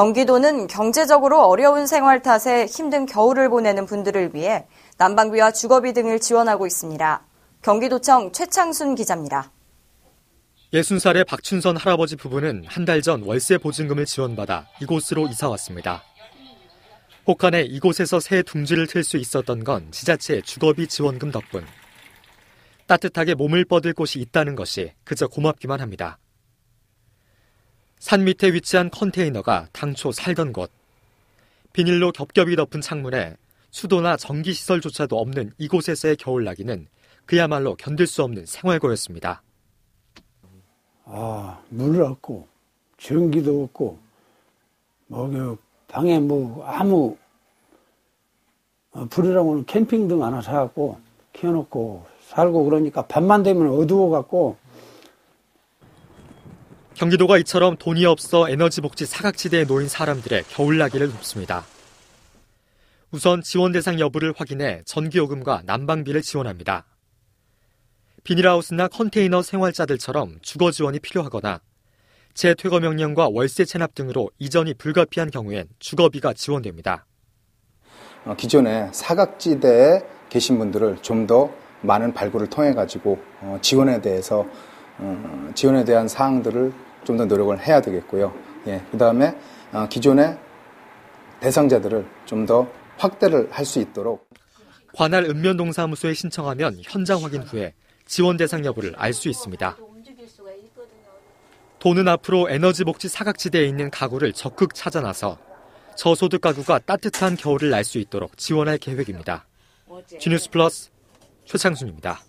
경기도는 경제적으로 어려운 생활 탓에 힘든 겨울을 보내는 분들을 위해 난방비와 주거비 등을 지원하고 있습니다. 경기도청 최창순 기자입니다. 60살의 박춘선 할아버지 부부는 한 달 전 월세 보증금을 지원받아 이곳으로 이사 왔습니다. 혹한에 이곳에서 새 둥지를 틀 수 있었던 건 지자체 주거비 지원금 덕분. 따뜻하게 몸을 뻗을 곳이 있다는 것이 그저 고맙기만 합니다. 산 밑에 위치한 컨테이너가 당초 살던 곳. 비닐로 겹겹이 덮은 창문에 수도나 전기시설조차도 없는 이곳에서의 겨울나기는 그야말로 견딜 수 없는 생활고였습니다. 아, 물을 없고, 전기도 없고, 뭐, 그, 방에 뭐, 아무, 어, 불이라고는 캠핑등 하나 사갖고, 켜놓고, 살고 그러니까 밤만 되면 어두워갖고, 경기도가 이처럼 돈이 없어 에너지 복지 사각지대에 놓인 사람들의 겨울나기를 돕습니다. 우선 지원 대상 여부를 확인해 전기요금과 난방비를 지원합니다. 비닐하우스나 컨테이너 생활자들처럼 주거 지원이 필요하거나 재퇴거 명령과 월세 체납 등으로 이전이 불가피한 경우엔 주거비가 지원됩니다. 어, 기존에 사각지대에 계신 분들을 좀 더 많은 발굴을 통해 가지고 어, 지원에 대해서 어, 지원에 대한 사항들을 좀 더 노력을 해야 되겠고요. 예, 그 다음에 기존의 대상자들을 좀 더 확대를 할 수 있도록 관할 읍면동사무소에 신청하면 현장 확인 후에 지원 대상 여부를 알 수 있습니다. 도는 앞으로 에너지 복지 사각지대에 있는 가구를 적극 찾아 나서 저소득 가구가 따뜻한 겨울을 날 수 있도록 지원할 계획입니다. 지뉴스 플러스 최창순입니다.